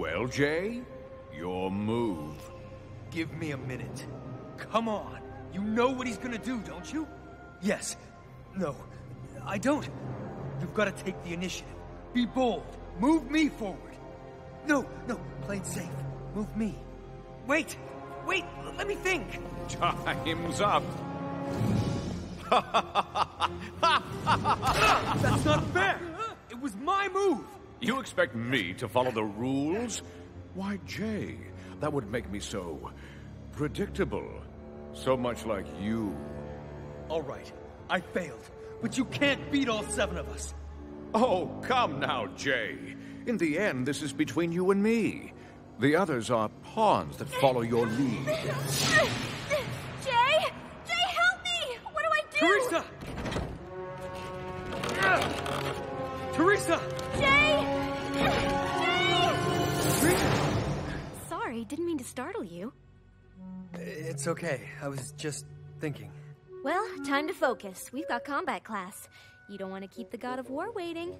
Well, Jay, your move. Give me a minute. Come on. You know what he's gonna do, don't you? Yes. No. I don't. You've got to take the initiative. Be bold. Move me forward. No, no. Play it safe. Move me. Wait. Wait. Let me think. Time's up. That's not fair. It was my move. You expect me to follow the rules? Why, Jay, that would make me so predictable. So much like you. All right. I failed. But you can't beat all seven of us. Oh, come now, Jay. In the end, this is between you and me. The others are pawns that follow your lead. Jay? Jay, help me! What do I do? Theresa! Theresa! Didn't mean to startle you. It's okay. I was just thinking. Well, time to focus. We've got combat class. You don't want to keep the god of war waiting.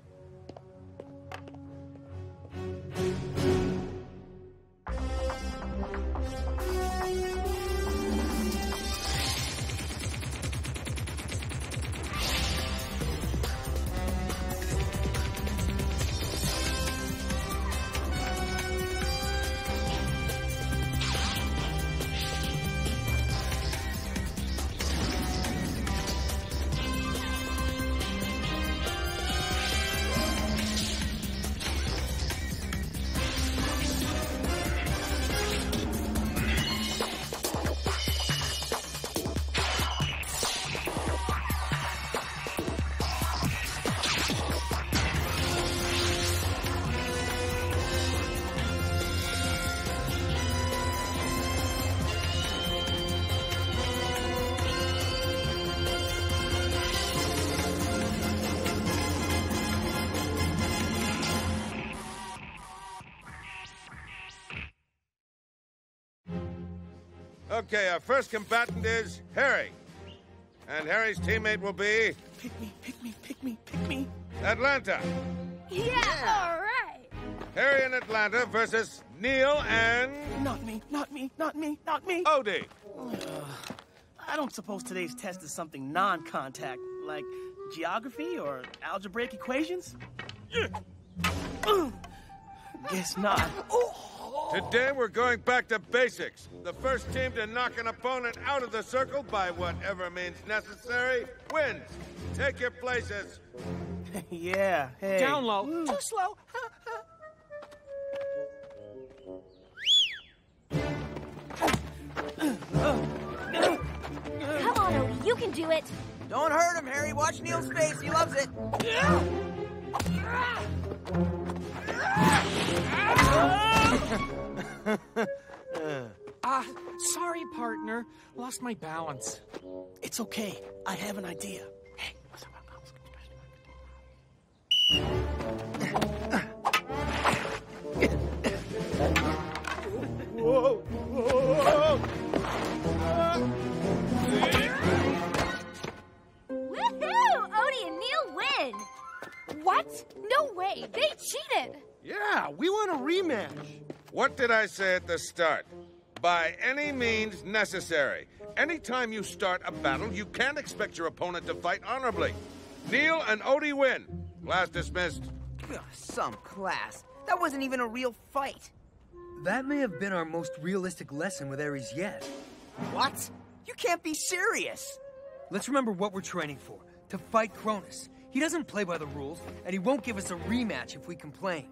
Okay, our first combatant is Herry. And Herry's teammate will be Pick me, pick me, pick me, pick me. Atlanta. Yeah, all right. Herry and Atlanta versus Neil and Not me, not me, not me, not me. Odie. Uh, I don't suppose today's test is something non contact, like geography or algebraic equations? Guess not. Today we're going back to basics. The first team to knock an opponent out of the circle by whatever means necessary wins. Take your places. yeah, hey. Down low. Too slow. Come on, Odie, you can do it. Don't hurt him, Herry. Watch Neil's face. He loves it. Ah, sorry, partner. Lost my balance. It's okay. I have an idea. Did I say at the start? By any means necessary. Anytime you start a battle, you can't expect your opponent to fight honorably. Neil and Odie win. Class dismissed. Ugh, Some class. That wasn't even a real fight. That may have been our most realistic lesson with Ares yet. What? You can't be serious. Let's remember what we're training for to fight Cronus. He doesn't play by the rules, and he won't give us a rematch if we complain.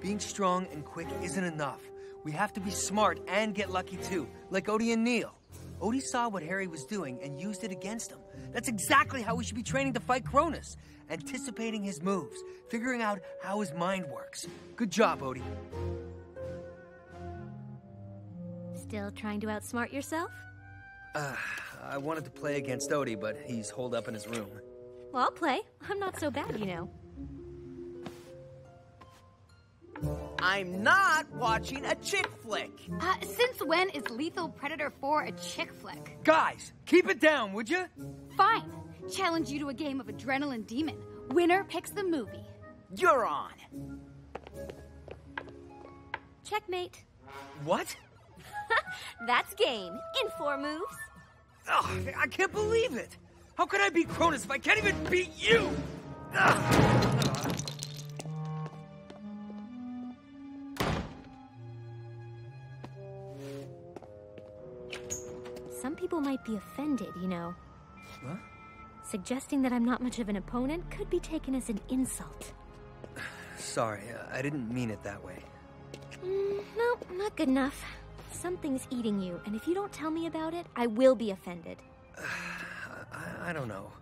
Being strong and quick isn't enough. We have to be smart and get lucky too, like Odie and Neil. Odie saw what Herry was doing and used it against him. That's exactly how we should be training to fight Cronus. Anticipating his moves, figuring out how his mind works. Good job, Odie. Still trying to outsmart yourself? Uh, I wanted to play against Odie, but he's holed up in his room. Well, I'll play. I'm not so bad, you know. I'm not watching a chick flick. Uh, since when is Lethal Predator 4 a chick flick? Guys, keep it down, would you? Fine. Challenge you to a game of Adrenaline Demon. Winner picks the movie. You're on. Checkmate. What? That's game. In four moves. Ugh, I can't believe it! How could I beat Cronus if I can't even beat you? Ugh. Might be offended, you know. What? Suggesting that I'm not much of an opponent could be taken as an insult. Sorry, uh, I didn't mean it that way. Mm, no, not good enough. Something's eating you, and if you don't tell me about it, I will be offended. I, I don't know.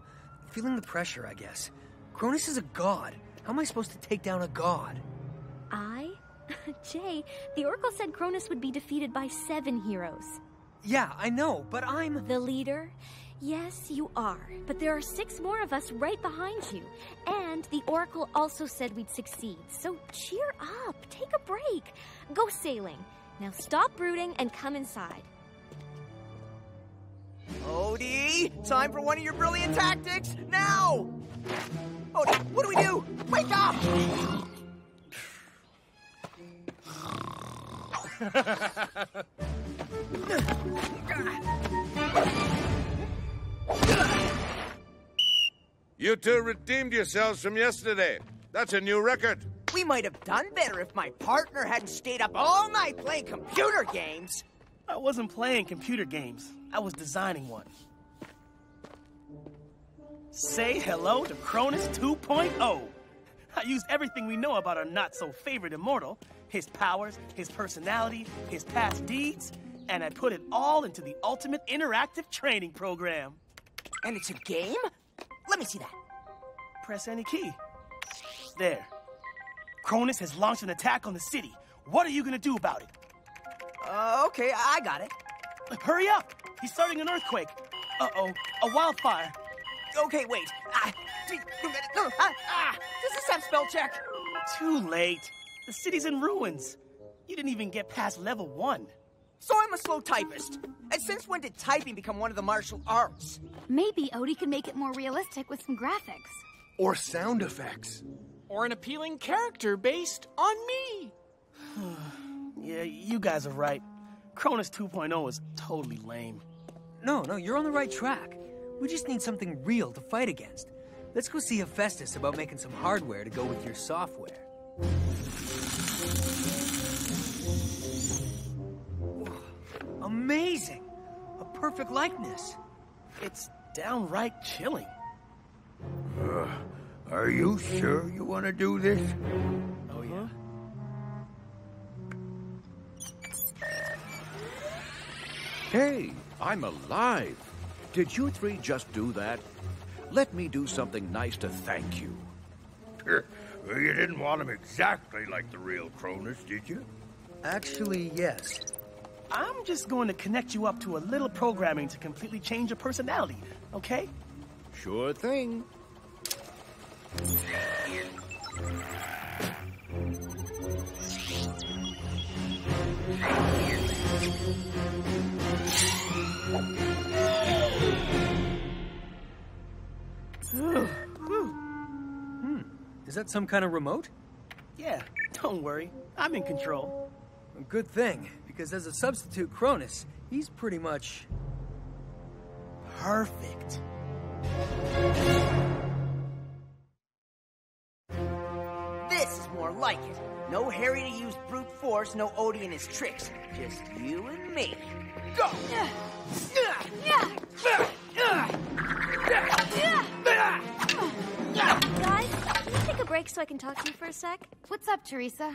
Feeling the pressure, I guess. Cronus is a god. How am I supposed to take down a god? I? Jay, the Oracle said Cronus would be defeated by seven heroes. Yeah, I know, but I'm. The leader? Yes, you are. But there are six more of us right behind you. And the Oracle also said we'd succeed. So cheer up. Take a break. Go sailing. Now stop brooding and come inside. Odie, time for one of your brilliant tactics now! Odie, what do we do? Wake up! You two redeemed yourselves from yesterday. That's a new record. We might have done better if my partner hadn't stayed up all night playing computer games. I wasn't playing computer games. I was designing one. Say hello to Cronus 2.0. I used everything we know about our not so favorite immortal his powers, his personality, his past deeds and I put it all into the ultimate interactive training program. And it's a game? Let me see that. Press any key. There. Cronus has launched an attack on the city. What are you gonna do about it? Uh, okay, I got it. Hurry up! He's starting an earthquake. Uh-oh, a wildfire. Okay, wait. Ah, ah, ah, this have spell check? Too late. The city's in ruins. You didn't even get past level one. So I'm a slow typist. And since when did typing become one of the martial arts? Maybe Odie can make it more realistic with some graphics. Or sound effects. Or an appealing character based on me. yeah, you guys are right. Cronus 2.0 is totally lame. No, no, you're on the right track. We just need something real to fight against. Let's go see Hephaestus about making some hardware to go with your software. Amazing! A perfect likeness. It's downright chilling. Uh, are you sure you want to do this? Oh, yeah? Hey, I'm alive. Did you three just do that? Let me do something nice to thank you. you didn't want him exactly like the real Cronus, did you? Actually, yes. I'm just going to connect you up to a little programming to completely change your personality, okay? Sure thing. hmm. Is that some kind of remote? Yeah, don't worry. I'm in control. Good thing, because as a substitute Cronus, he's pretty much. perfect. This is more like it. No Herry to use brute force, no Odie and his tricks. Just you and me. Go! Guys, can you take a break so I can talk to you for a sec? What's up, Theresa?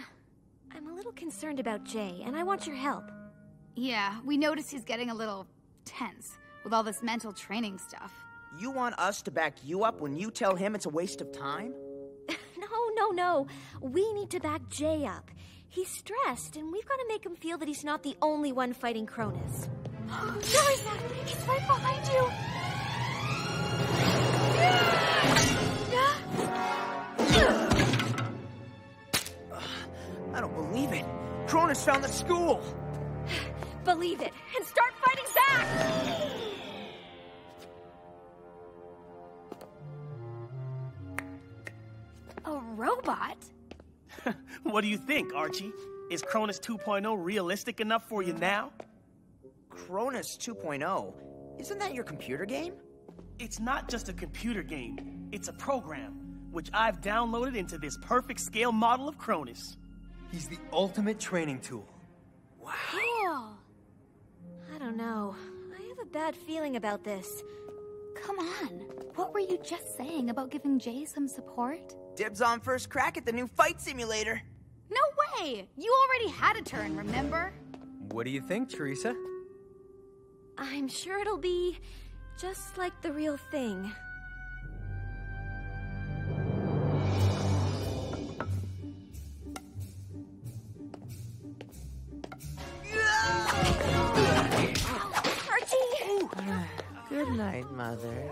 I'm a little concerned about Jay, and I want your help. Yeah, we noticed he's getting a little tense with all this mental training stuff. You want us to back you up when you tell him it's a waste of time? no, no, no. We need to back Jay up. He's stressed, and we've got to make him feel that he's not the only one fighting Cronus. Theresa, he's right behind you. Cronus found the school. Believe it, and start fighting back! A robot? what do you think, Archie? Is Cronus 2.0 realistic enough for you now? Cronus 2.0? Isn't that your computer game? It's not just a computer game, it's a program, which I've downloaded into this perfect scale model of Cronus. He's the ultimate training tool. Cool. I don't know. I have a bad feeling about this. Come on. What were you just saying about giving Jay some support? Dibs on first crack at the new fight simulator. No way! You already had a turn, remember? What do you think, Theresa? I'm sure it'll be just like the real thing. Mother.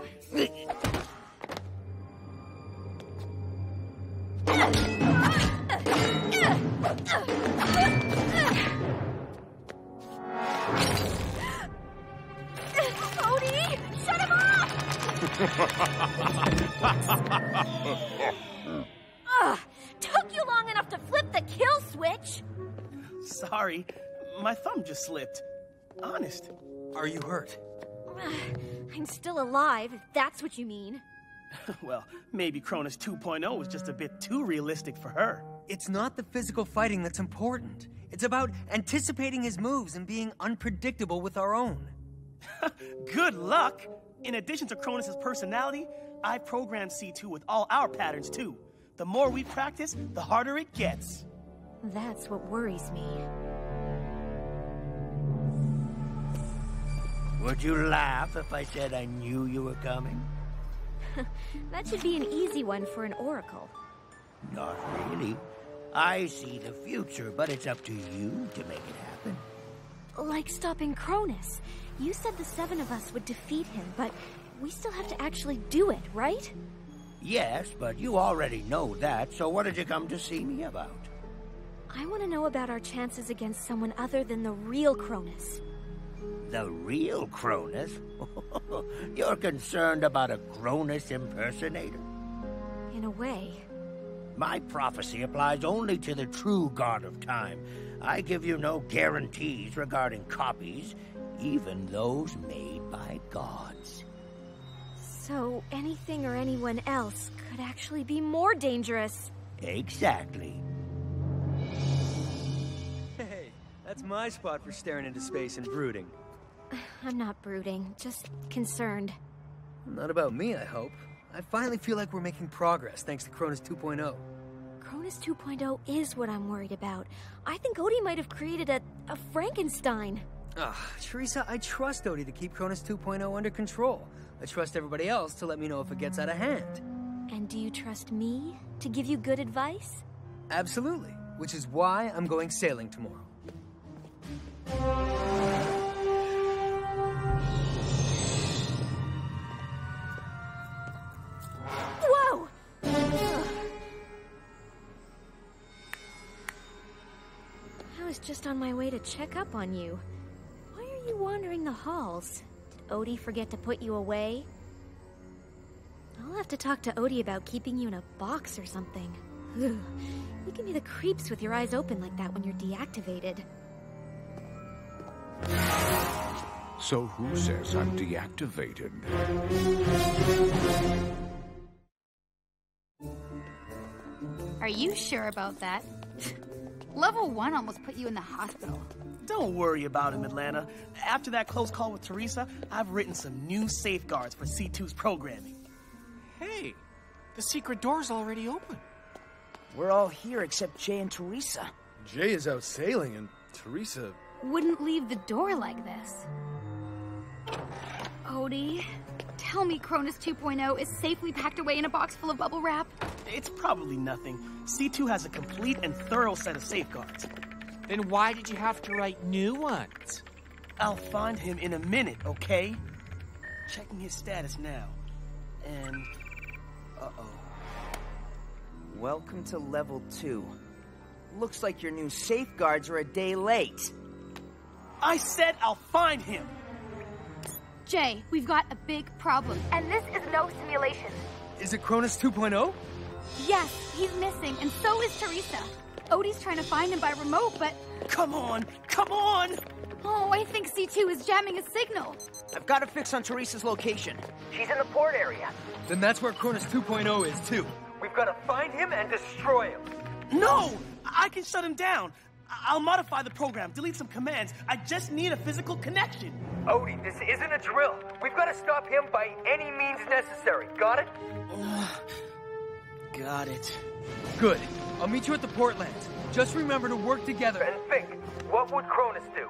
Odie! Shut him off! Ugh, took you long enough to flip the kill switch! Sorry, my thumb just slipped. Honest. Are you hurt? I'm still alive, if that's what you mean. well, maybe Cronus 2.0 was just a bit too realistic for her. It's not the physical fighting that's important. It's about anticipating his moves and being unpredictable with our own. Good luck! In addition to Cronus's personality, I programmed C2 with all our patterns too. The more we practice, the harder it gets. That's what worries me. Would you laugh if I said I knew you were coming? That should be an easy one for an oracle. Not really. I see the future, but it's up to you to make it happen. Like stopping Cronus. You said the seven of us would defeat him, but we still have to actually do it, right? Yes, but you already know that, so what did you come to see me about? I want to know about our chances against someone other than the real Cronus. The real Cronus? You're concerned about a Cronus impersonator? In a way. My prophecy applies only to the true God of Time. I give you no guarantees regarding copies, even those made by gods. So anything or anyone else could actually be more dangerous. Exactly. Hey, that's my spot for staring into space and brooding. I'm not brooding, just concerned. Not about me, I hope. I finally feel like we're making progress thanks to Cronus 2.0. Cronus 2.0 is what I'm worried about. I think Odie might have created a, a Frankenstein. Ah, Theresa, I trust Odie to keep Cronus 2.0 under control. I trust everybody else to let me know if it gets out of hand. And do you trust me to give you good advice? Absolutely, which is why I'm going sailing tomorrow. Just on my way to check up on you. Why are you wandering the halls? Did Odie forget to put you away? I'll have to talk to Odie about keeping you in a box or something. Ugh. You give me the creeps with your eyes open like that when you're deactivated. So who says I'm deactivated? Are you sure about that? Level 1 almost put you in the hospital. Don't worry about him, Atlanta. After that close call with Theresa, I've written some new safeguards for C2's programming. Hey, the secret door's already open. We're all here except Jay and Theresa. Jay is out sailing, and Theresa. Wouldn't leave the door like this. Odie, tell me Cronus 2.0 is safely packed away in a box full of bubble wrap. It's probably nothing. C2 has a complete and thorough set of safeguards. Then why did you have to write new ones? I'll find him in a minute, okay? Checking his status now. And. Uh oh. Welcome to level 2. Looks like your new safeguards are a day late. I said I'll find him! Jay, we've got a big problem. And this is no simulation. Is it Cronus 2.0? Yes, he's missing, and so is Theresa. Odie's trying to find him by remote, but... Come on! Come on! Oh, I think C2 is jamming a signal. I've got a fix on Theresa's location. She's in the port area. Then that's where Cronus 2.0 is, too. We've got to find him and destroy him. No! I can shut him down. I- I'll modify the program, delete some commands. I just need a physical connection. Odie, this isn't a drill. We've got to stop him by any means necessary. Got it? Got it. Good. I'll meet you at the Portlands. Just remember to work together. And think, what would Cronus do?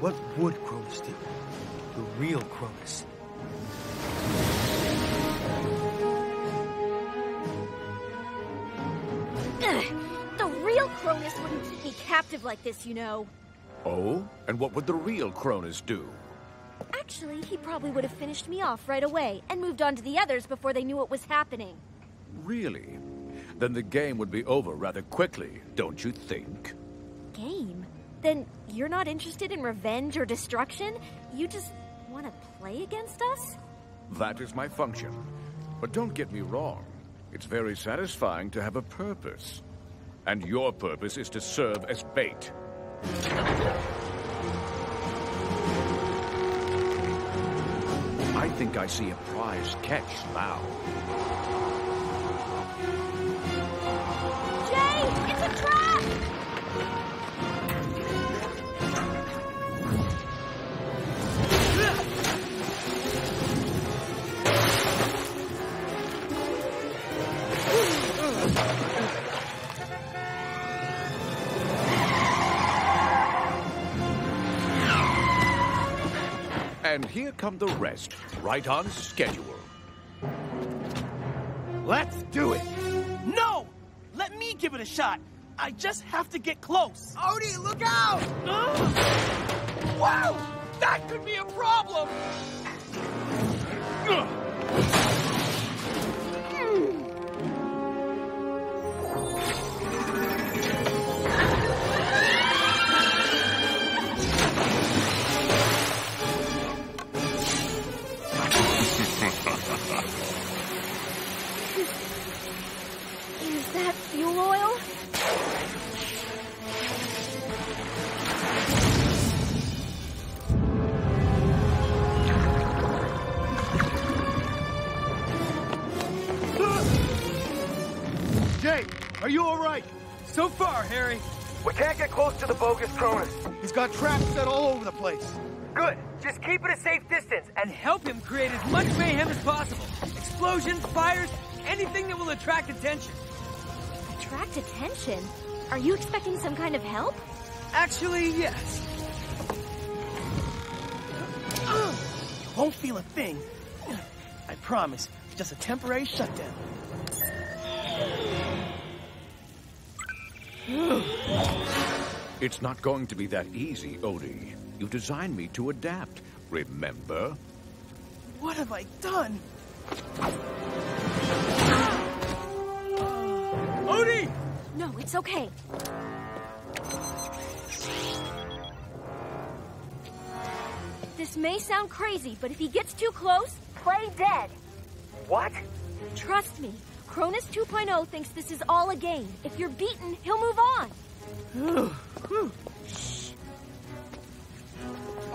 What would Cronus do? The real Cronus. Cronus wouldn't keep me captive like this, you know. Oh? And what would the real Cronus do? Actually, he probably would have finished me off right away and moved on to the others before they knew what was happening. Really? Then the game would be over rather quickly, don't you think? Game? Then you're not interested in revenge or destruction? You just want to play against us? That is my function. But don't get me wrong. It's very satisfying to have a purpose. And your purpose is to serve as bait. I think I see a prize catch now. And here come the rest, right on schedule. Let's do it! No! Let me give it a shot. I just have to get close. Odie, look out! Wow! That could be a problem! Is are you all right? So far, Herry. We can't get close to the bogus Cronus. He's got traps set all over the place. Good. Just keep it a safe distance And help him create as much mayhem as possible. Explosions, fires, anything that will attract attention. Attract attention? Are you expecting some kind of help? Actually, yes. You won't feel a thing. I promise. Just a temporary shutdown. It's not going to be that easy, Odie. You designed me to adapt, remember? What have I done? Odie! No, it's okay. This may sound crazy, but if he gets too close, play dead. What? Trust me, Cronus 2.0 thinks this is all a game. If you're beaten, he'll move on.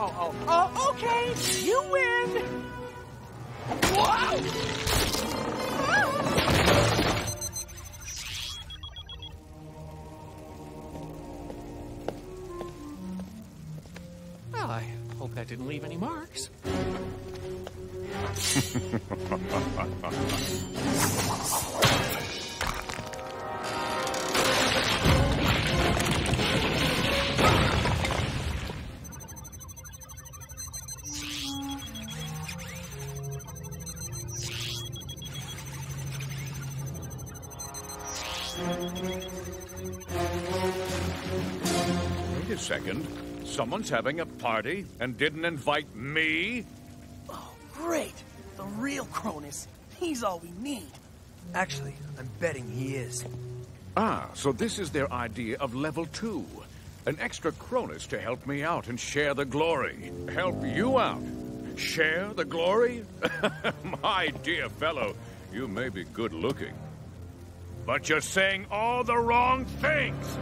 Oh, oh, oh, okay. You win. Well, ah. I hope that didn't leave any marks. Wait a second. Someone's having a party and didn't invite me? Great. The real Cronus. He's all we need. Actually, I'm betting he is. Ah, so this is their idea of level two. An extra Cronus to help me out and share the glory. Help you out? Share the glory? My dear fellow, you may be good looking. But you're saying all the wrong things!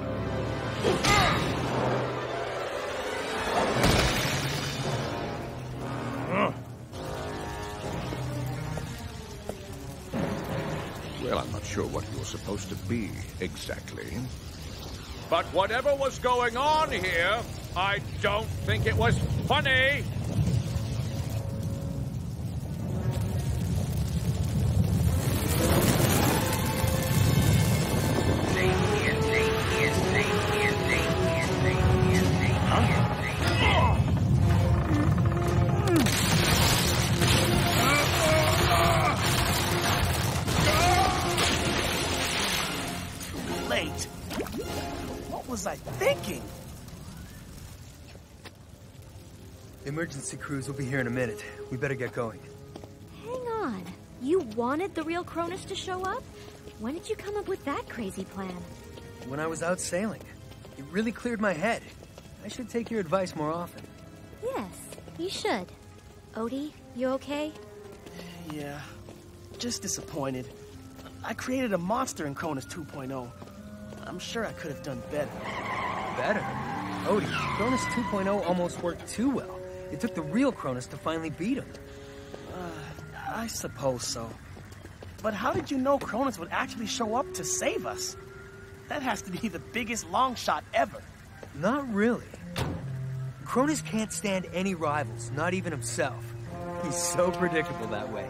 Well, I'm not sure what you're supposed to be, exactly. But whatever was going on here, I don't think it was funny! Emergency crews will be here in a minute. We better get going. Hang on. You wanted the real Cronus to show up? When did you come up with that crazy plan? When I was out sailing, it really cleared my head. I should take your advice more often. Yes, you should. Odie, you okay? Yeah, just disappointed. I created a monster in Cronus 2.0. I'm sure I could have done better. Better? Odie, Cronus 2.0 almost worked too well. It took the real Cronus to finally beat him. Uh, I suppose so. But how did you know Cronus would actually show up to save us? That has to be the biggest long shot ever. Not really. Cronus can't stand any rivals, not even himself. He's so predictable that way.